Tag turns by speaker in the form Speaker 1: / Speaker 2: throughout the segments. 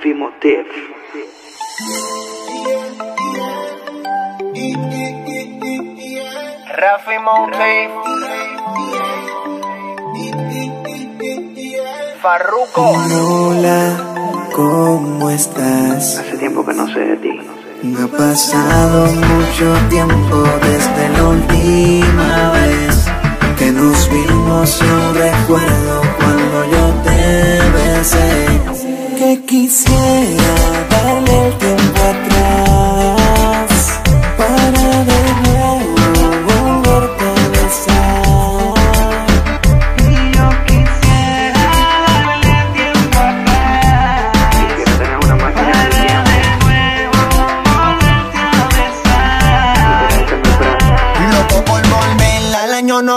Speaker 1: Rafi Motif.
Speaker 2: Rafi Motif. Farruko.
Speaker 3: Hola, ¿cómo estás?
Speaker 1: Hace tiempo que no sé de ti.
Speaker 3: No ha pasado mucho tiempo desde la última vez que nos vimos. Yo recuerdo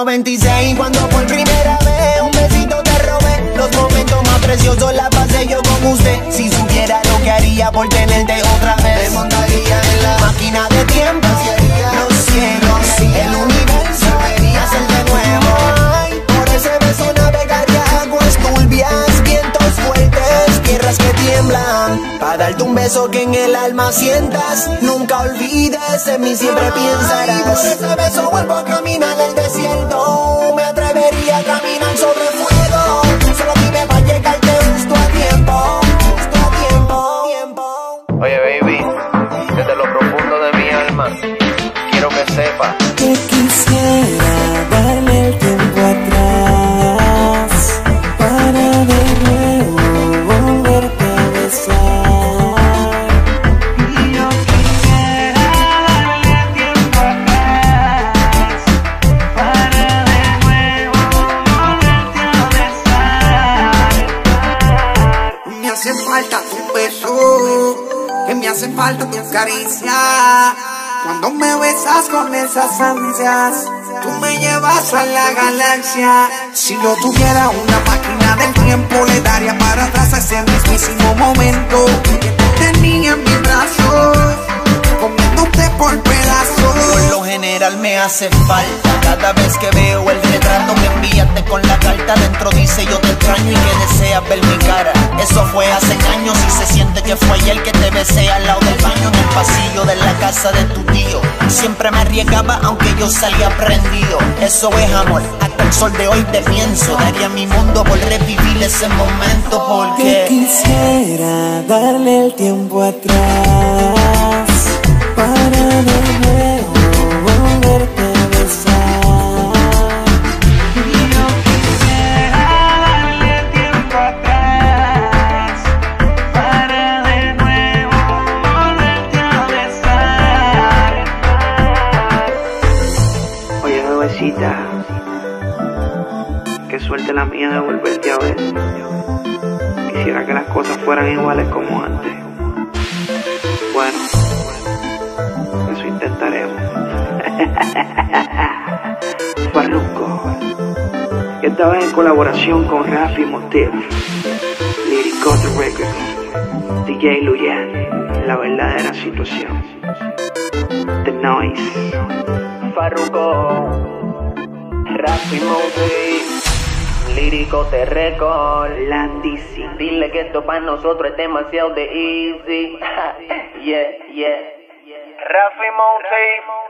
Speaker 2: 96 Cuando por primera vez un besito te robé. Los momentos más preciosos la pasé yo con usted. Si supiera lo que haría por tenerte otra vez. Me montaría en la máquina de tiempo Los cielos, el universo un beso que en el alma sientas. Nunca olvides, en mí siempre piensarás. Y por ese beso vuelvo a caminar el desierto. Me atrevería a caminar sobre fuego. Solo dime para llegarte justo a tiempo Justo a tiempo, tiempo.
Speaker 4: Oye, baby,
Speaker 5: me hace falta tu caricia. Cuando me besas con esas ansias, tú me llevas a la galaxia. Si lo tuviera una máquina del tiempo, le daría para atrás a ese mismísimo momento que te tenía en mis brazos, comiéndote por pedazos.
Speaker 2: Por lo general me hace falta Cada vez que veo el besé al lado del baño En el pasillo de la casa de tu tío. Siempre me arriesgaba aunque yo salía prendido. Eso es amor, hasta el sol de hoy te pienso. Daría mi mundo por revivir ese momento
Speaker 3: Que
Speaker 2: porque
Speaker 3: quisiera darle el tiempo atrás para de
Speaker 1: que suerte la mía de volverte a ver. Quisiera que las cosas fueran iguales como antes. Bueno, eso intentaremos. Farruko, esta vez en colaboración con Rafi Motif, Lyrical Records, DJ Luyan, la verdadera situación. The Noise.
Speaker 4: Farruko, Rafi Motif, lírico te record.
Speaker 1: Landisi.
Speaker 4: Dile que esto para nosotros es demasiado de easy. yeah, yeah. Rafi Motif.